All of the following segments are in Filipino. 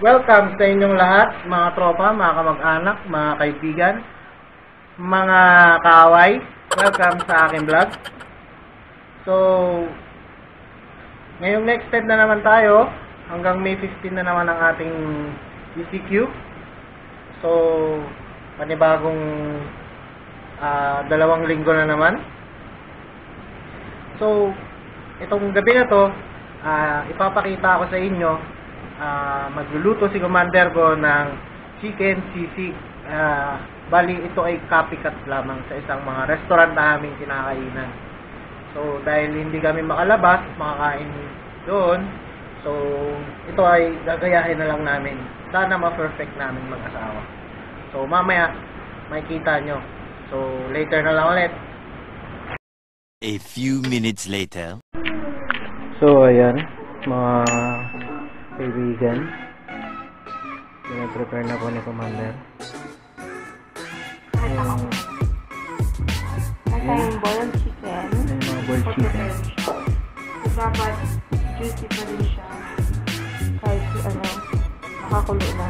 Welcome sa inyong lahat, mga tropa, mga kamag-anak, mga kaibigan, mga kaaway. Welcome sa aking vlog. So, ngayong next step na naman tayo. Hanggang May 15 na naman ang ating ECQ. So, panibagong ah, dalawang linggo na naman. So, itong gabi na to, ah, ipapakita ko sa inyo, ah, magluluto si Commander ko ng chicken sisig. Ah, bali, ito ay copycat lamang sa isang mga restaurant na aming kinakainan. So, dahil hindi kami makalabas, makakain doon, so, ito ay gagayahin na lang namin. Sana ma-perfect namin mag-asawa. So, mamaya, makikita nyo. So, later na lang ulit. A few minutes later. So, ayan, mga kaibigan. Pinaprepare na po ni Commander. Yung, Nasa yung boiled chicken. yung mga boiled chicken. Dapat juicy pa rin siya. Kahit ano, nakakulo na.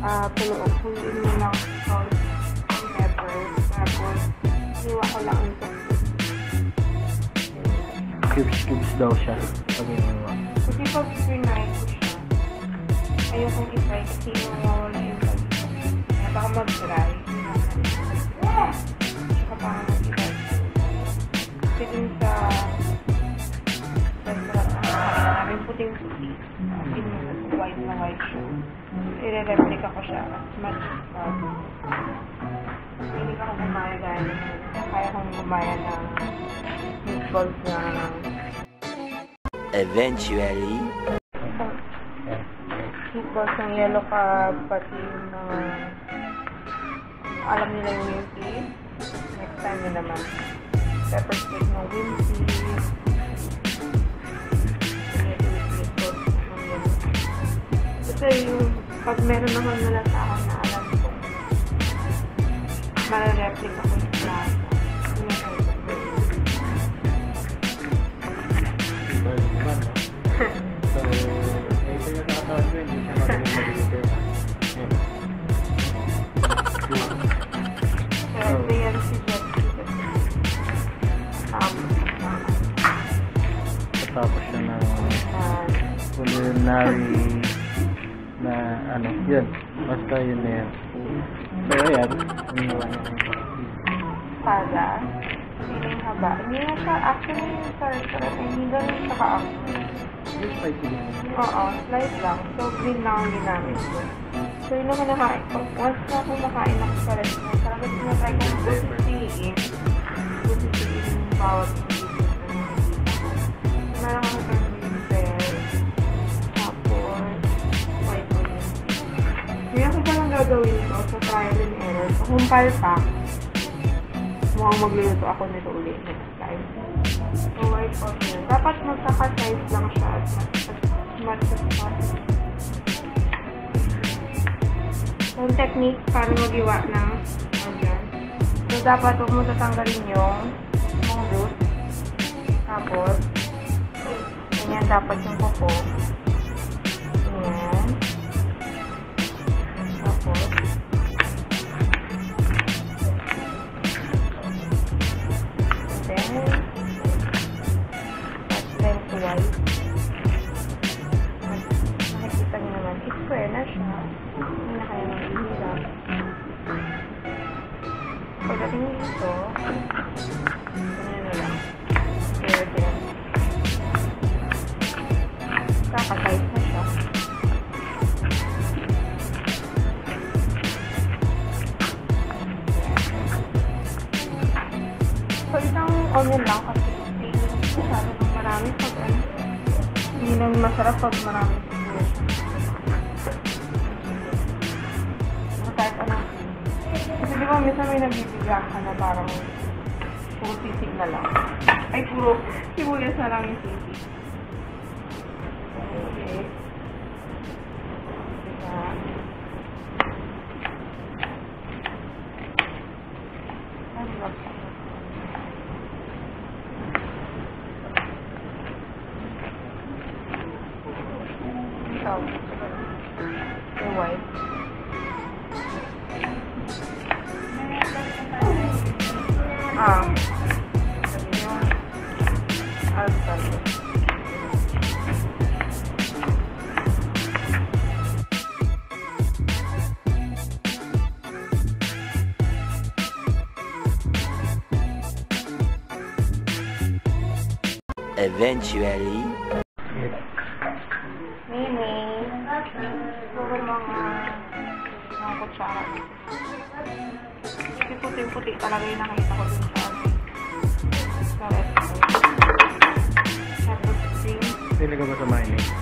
Ah, pulo. Kuluin mo ng salt and pepper. Tapos, iwa ko lang ito. Cubes-cubes daw siya. Pag iniwa. Kasi pag pinay ko siya, ayokong i-fry kasi mawawala yung pag baka mag-dry. Tsaka baka mag-dry. Kasi dun sa namin puting-puti. Yun yung white na white siya. I-replica ko siya. Mas uh, hindi ka gumaya gaya ng kaya kong gumaya ng meatballs na Eventually. Isang meatballs ng yellow crab, pati yung mga alam nila yung wimpy. Next time na naman. Pepper steak ng wimpy. Kasi yung pag meron naman nila sa akin na alam kong mara-replica culinary na ano, yun. Basta yun na yan. So, ayan. Iniwan na yung Pada. Feeling haba. Hindi na siya, actually yung restaurant, eh, hindi ganun siya ka-actually. Yung spicy din. Oo, slice lang. So, green lang ang ginamit ko. So, yun naman nakain ko. Once na ako nakain ako sa restaurant, talaga sinatry ko yung bawat ingredients na nakikita ko. Meron ako gagawin ko sa trial and error. Kung palpak, mukhang magluluto ako nito ulit next time. So, white onion. Dapat magkaka-size lang siya at much as possible. Yung technique para magiwa ng onion. So, dapat huwag mo tatanggalin yung yung root. Tapos, ganyan dapat yung kuko. Kakasize na siya. So, isang onion lang kasi masyado ng marami pag. Hindi na masarap pag marami may nabibigyan ka na parang puro sisig na lang. Ay, puro sibuyas na lang yung sisig. Eventually. Mimi. Siguro mga mga kutsara. Kasi puti-puti talaga yung nakita ko dun sa. Tapos drink. Hindi ka ba sa mining?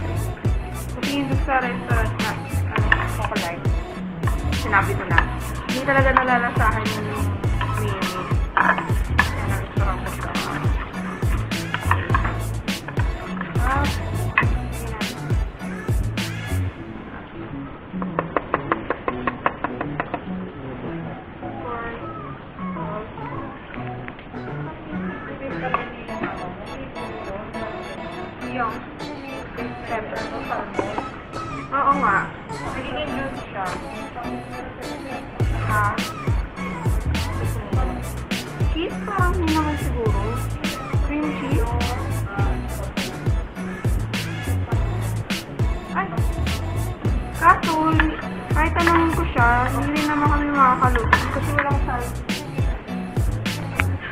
Kasi yung sa restaurant na, ano, chocolate, sinabi ko na, hindi talaga nalalasahan yung mayonnaise. Kaya nag-restaurant ko sa Ah, siya, hindi rin naman kami makakaluto kasi walang salt.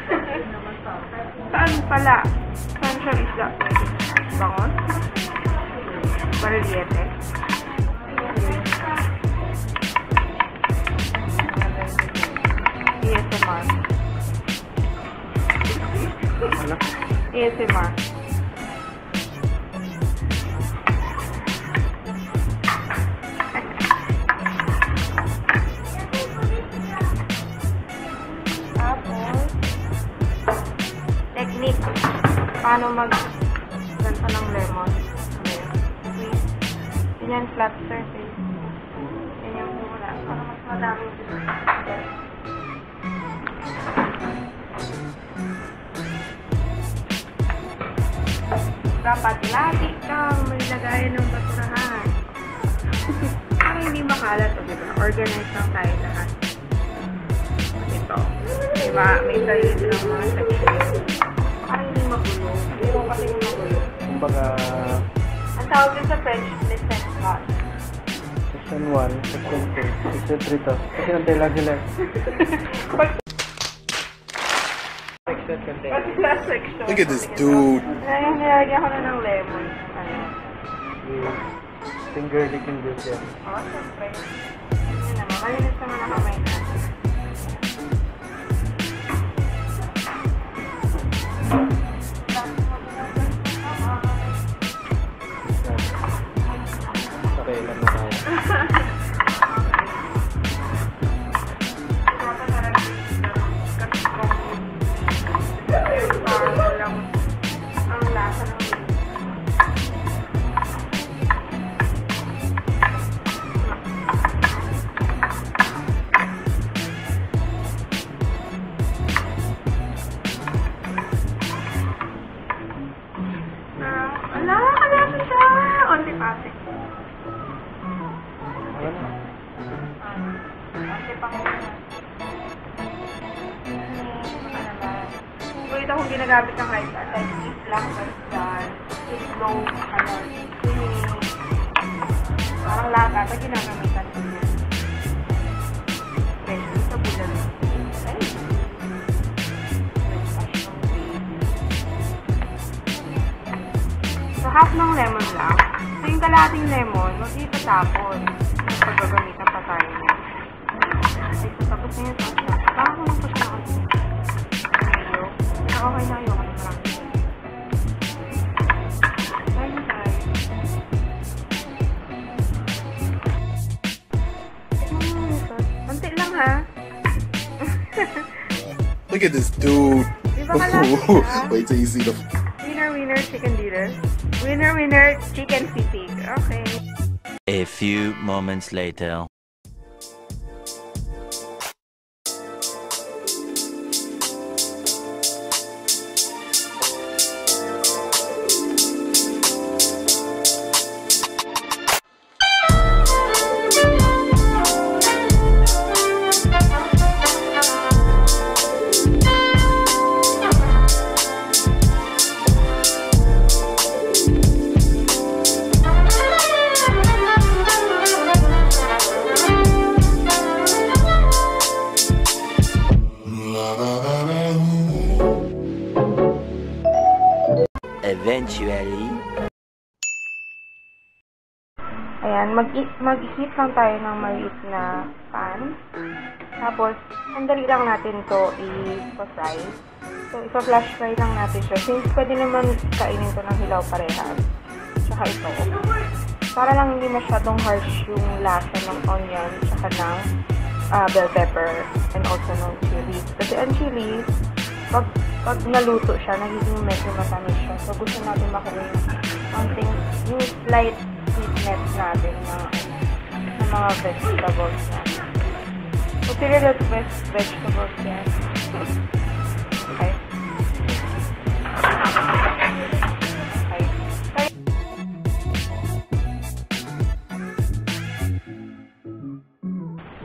Saan pala? Saan siya isla? Bangon? Bariliete? ASMR. ASMR. Paano mag ganito ng lemon. Squeeze. Ganyan, flat surface. Ganyan muna. Para mas madami. Dapat lagi kang may ng basurahan. Para hindi makalat, o diba? Organize lang tayo lahat. Ito. Diba? May sarili silang mga section. Kumbaga, Ang tawag din sa French, listen spot. section 1, section 2, section 3 to. Kasi nantay lang sila. Eh. Section contain. Pati last section. Look at this dude. Ayun, nilagyan ko na ng lemon. Ano? Finger licking juice yan. Oo, syempre. Yun naman. Malinis naman ang kamay natin. Ulit akong ginagamit ng rice at like eat lang rice dal, eat low, ano. Parang lata, ito ginagamitan ko niya. Especially sa bulan. Ay! So, half ng lemon lang. So, yung kalating lemon, huwag Look at this dude. Di ba kalasa siya? Wait till you see the. Winner, winner, chicken dinner. Winner, winner, chicken sisig. Okay. A few moments later. Lang tayo ng maliit na pan. Tapos, sandali lang natin to i-fry. So, ipa-flash fry lang natin siya. Since pwede naman kainin to ng hilaw parehas. Tsaka ito. Para lang hindi masyadong harsh yung lasa ng onion tsaka ng ah, bell pepper and also ng chili. Kasi ang chili, pag, pag naluto siya, nagiging medyo matamis siya. So, gusto natin makuha yung something, yung slight sweetness natin ng mga vegetables natin. So, sila veg vegetables yan. Okay. Okay. Kaya-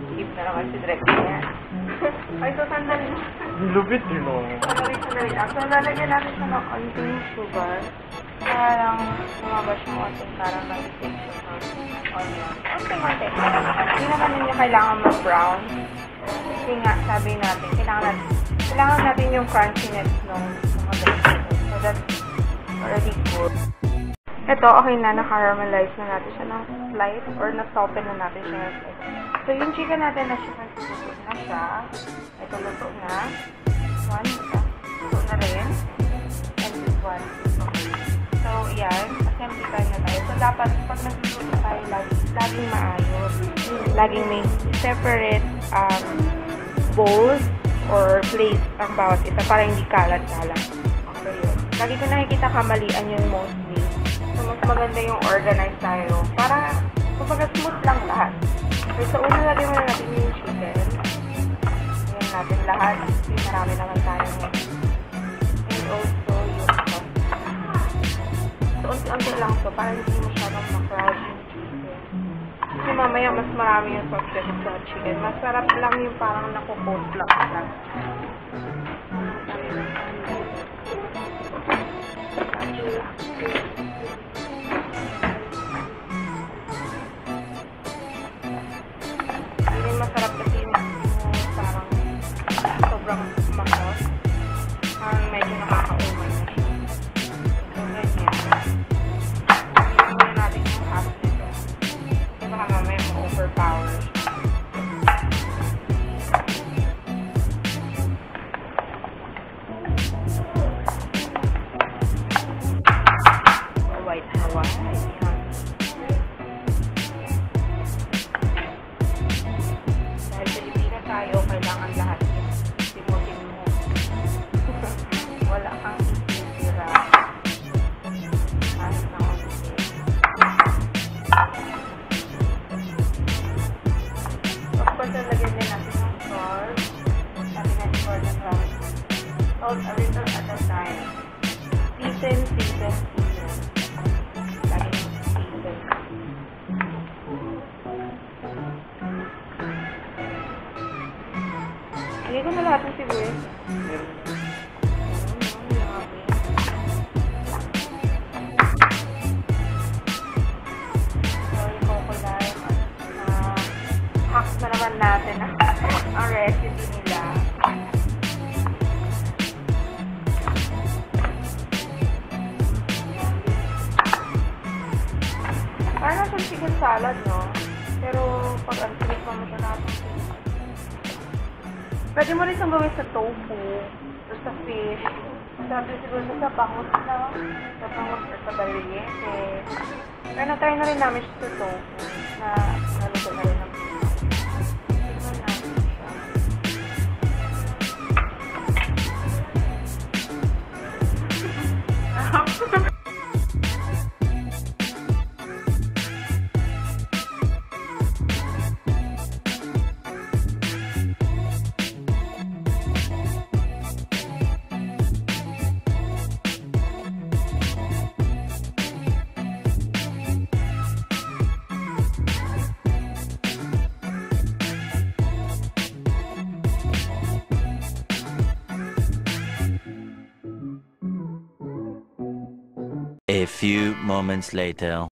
Skip na naman si Drex yan. Ay, so sandali. Lupit yun, oh. Sandali, sandali lang. So, lalagyan natin siya ng konting sugar. Para lang lumabas yung konting parang ng onion. Konting-konti. Hindi naman ninyo kailangan mag-brown. Kasi nga, sabi natin, kailangan natin, kailangan natin yung crunchiness ng mga vegetables. So, that's already good. Ito, okay na, na-caramelize na natin siya ng slight or na-soften na natin siya ng slight. So, yung chicken natin na siya, na siya. Ito, luto na. Dapat, pag nagluluto tayo, lagi, laging maayos. Laging may separate um, bowls or plates ang bawat isa para hindi kalat-kalat. So, yun. Lagi ko nakikita kamalian yun mostly. So, mas maganda yung organized tayo. Para, kumbaga smooth lang lahat. So, una lagyan muna natin yung chicken. Ayan natin lahat. Kasi marami naman tayo. And also, yung sauce. So, unti-unti lang to para hindi masyadong makrowd yung chicken. Kasi mamaya mas marami yung kasi sa chicken. Masarap lang yung parang nakukot lang lang. Hindi na lahat Pwede mo rin siyang gawin sa tofu, sa fish. Sabi siguro sa bangus na, sa bangus or sa balyete. Pero na-try na rin namin siya sa tofu, na naluto na rin few moments later.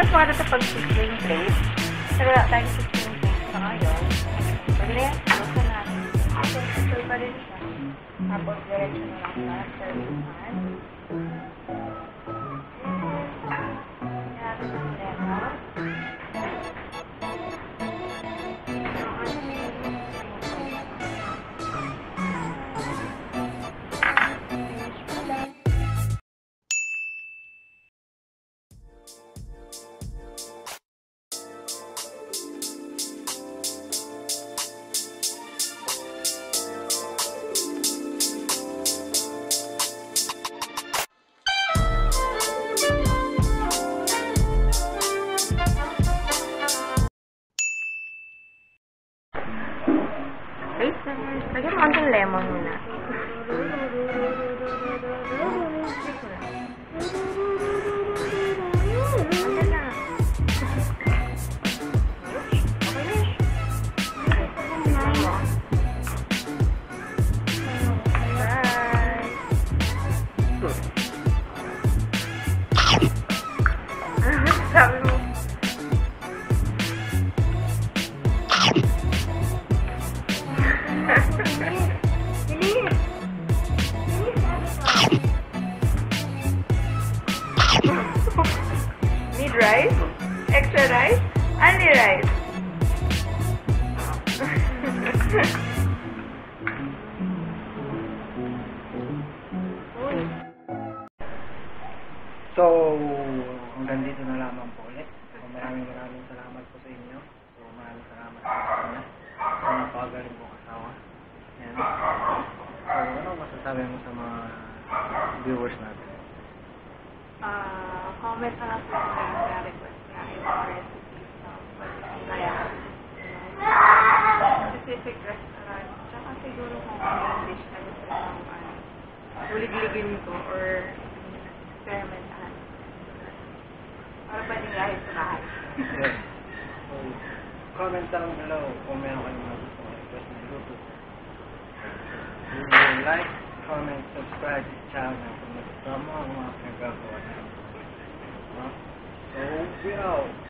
Mas maganda pag 16 plate. Pero wala tayong 16 plate na ngayon. Pwede na yan, basta natin. Sure pa rin siya. Tapos, diretso na lang sa service man. Pa nila sa bahay. Comment down below kung meron kayong mga request na luto. Like, comment, subscribe to channel kung nagustuhan ang mga pinagagawa namin. So, we out.